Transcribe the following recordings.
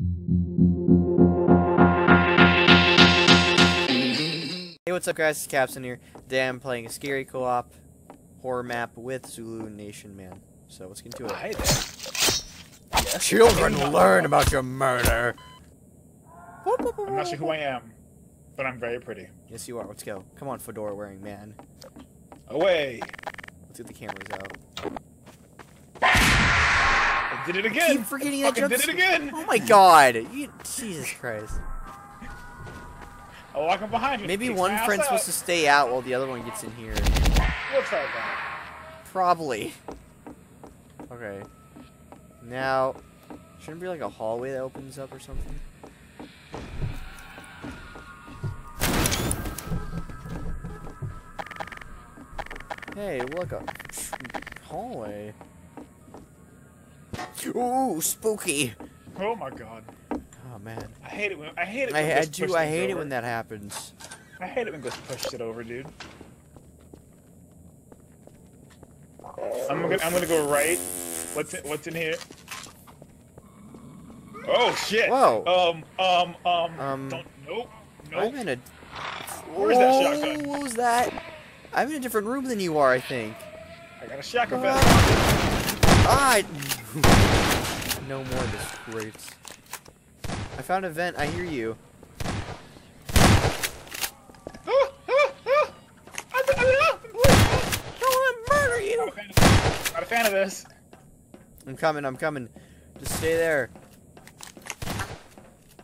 Hey, what's up guys? It's Captson here. Today I'm playing a scary co-op horror map with Zulu Nation Man. So let's get into it. Hi there. Yes. Children learn about your murder. I'm not sure who I am, but I'm very pretty. Yes, you are. Let's go. Come on, fedora wearing man. Away. Let's get the cameras out. I did it again. Keep forgetting I that jump did it again. Oh my god! You, Jesus Christ. I'm walking behind you. Maybe one ass out. friend's supposed to stay out while the other one gets in here. We'll try that. Probably. Okay. Now, shouldn't be like a hallway that opens up or something? Hey, look a hallway. Ooh, spooky. Oh my god. Oh man. I hate it when I hate it. I, When I Gus do. I hate it when that happens. I hate it when Gus pushes it over, dude. I'm gonna I'm gonna go right. What's in, what's in here? Oh shit. Whoa. Um um um. Um, Don't. Nope. I'm Nope. in a. Where's that shotgun? What was that? I'm in a different room than you are, I think. I got a shotgun Ah. vest. No more disgrace. I found a vent. I hear you. I'm- I'm- I'm- I want to murder you! Not a fan of- Not a fan of this. I'm coming. I'm coming. Just stay there.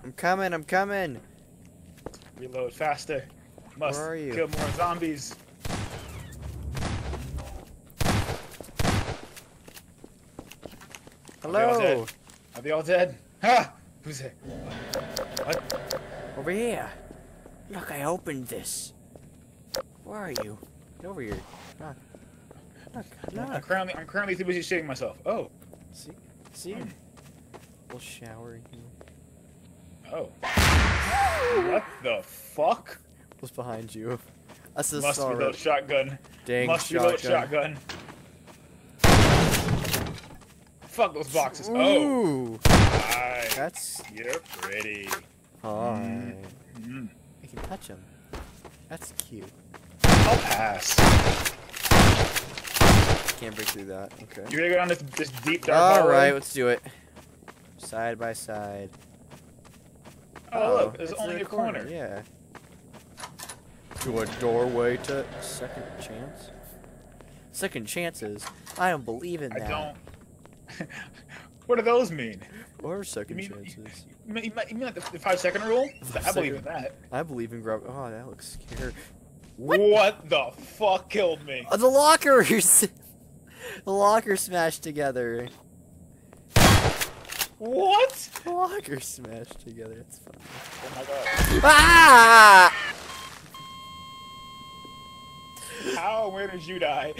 I'm coming. I'm coming. Reload faster. Must Where are you? kill more zombies. Hello. dead? Are they all dead? Ha! Who's it? What? Over here. Look, I opened this. Where are you? Get over here. Look. Look. I'm Look. currently I'm currently too busy shitting myself. Oh. See? See? Hmm. We'll shower you. Oh. what the fuck? What's behind you? That's the Must sorrow. reload shotgun. Dang Must shotgun. reload shotgun. Fuck those boxes. Oh. Ooh. Hi. That's You're pretty. hi. Mm. I can touch him. That's cute. I'll pass. Can't break through that. Okay. You ready to go down this, this deep dark All hallway? right, let's do it. Side by side. Oh, look, there's only a corner. Yeah. To a doorway to second chance. Second chances. I don't believe in that. I that. don't. What do those mean? Or You second mean, chances. you mean, you mean- you like the, the five second rule? Five I believe second. in that. I believe in grab. Oh, that looks scary. What? the fuck killed me? Oh, the lockers. the lockers smashed together. What? The lockers smashed together. It's fun. Oh my god. Ah! How where did you die?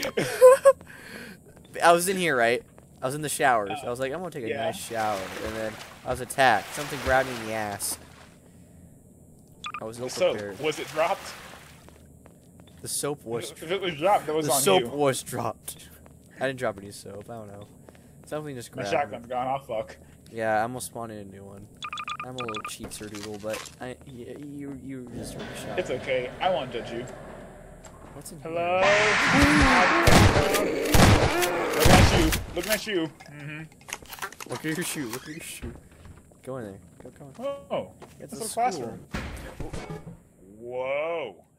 I was in here, right? I was in the showers. I was like, I'm gonna take a Yeah. nice shower, and then I was attacked. Something grabbed me in the ass. I was ill so, was it dropped? The soap was. If it was dropped, that was on The on soap you. was dropped. I didn't drop any soap. I don't know. Something just My grabbed me. shotgun's gone. Oh fuck. Yeah, I almost spawned in a new one. I'm a little cheap doodle, but I, y- you, you just took a shot. It's okay. I won't judge you. What's in Hello? here? Looking at you. Looking at you. Mm-hmm. Look at your shoe. Look at your shoe. Go in there. Go, come on. Oh. It's That's a a classroom. Whoa. Hey.